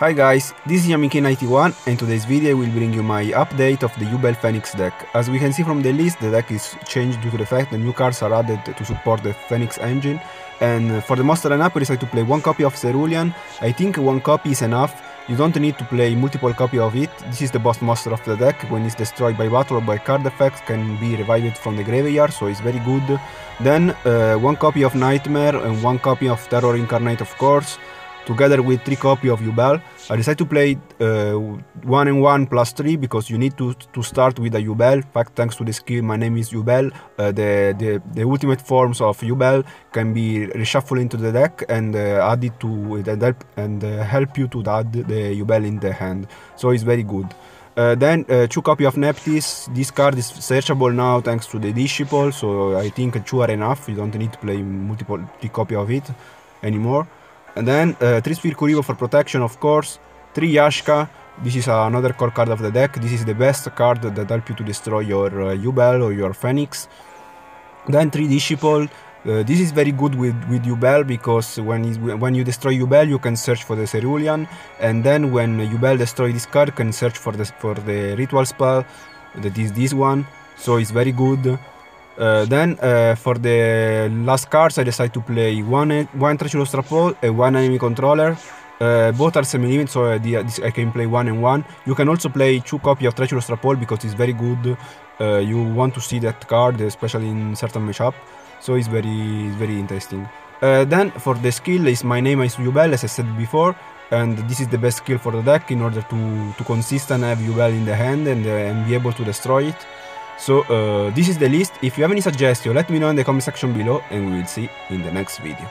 Hi guys, this is Yamiki91 and today's video will bring you my update of the Yubel Phoenix deck. As we can see from the list, the deck is changed due to the fact that new cards are added to support the Phoenix engine and for the monster lineup we decided to play one copy of Cerulean. I think one copy is enough, you don't need to play multiple copy of it. This is the boss monster of the deck, when it's destroyed by battle or by card effects can be revived from the graveyard, so it's very good. Then uh, one copy of Nightmare and one copy of Terror Incarnate of course together with 3 copy of Yubel. I decided to play uh, 1 and 1 plus 3 because you need to, to start with a Yubel. In fact, thanks to the skill, my name is Yubel. Uh, the, the, the ultimate forms of Yubel can be reshuffled into the deck and uh, added to and help, and uh, help you to add the Yubel in the hand. So it's very good. Uh, then uh, two copy of Nephthys. This card is searchable now thanks to the Disciple, so I think two are enough. You don't need to play multiple copy of it anymore. And then uh, 3 Sphere Kuriboh for protection, of course. 3 Yashka. This is another core card of the deck. This is the best card that help you to destroy your uh, or your Phoenix. Then 3 Disciple. Uh, this is very good with, with Yubel because when, when you destroy Yubel you can search for the Cerulean and then when Yubel destroy this card can search for the, for the ritual spell that is this one so it's very good uh, then uh, for the last cards I decided to play one one Treacherous Trap Hole and one enemy controller. Uh, both are semi-limit, so the, I can play one and one. You can also play two copy of Treacherous Trap Hole because it's very good. Uh, you want to see that card, especially in certain matchup, so it's very very interesting. Uh, then for the skill is my name is Yubel, as I said before, and this is the best skill for the deck in order to to consistent have Yubel in the hand and, and be able to destroy it. So uh, this is the list. If you have any suggestion, let me know in the comment section below and we will see in the next video.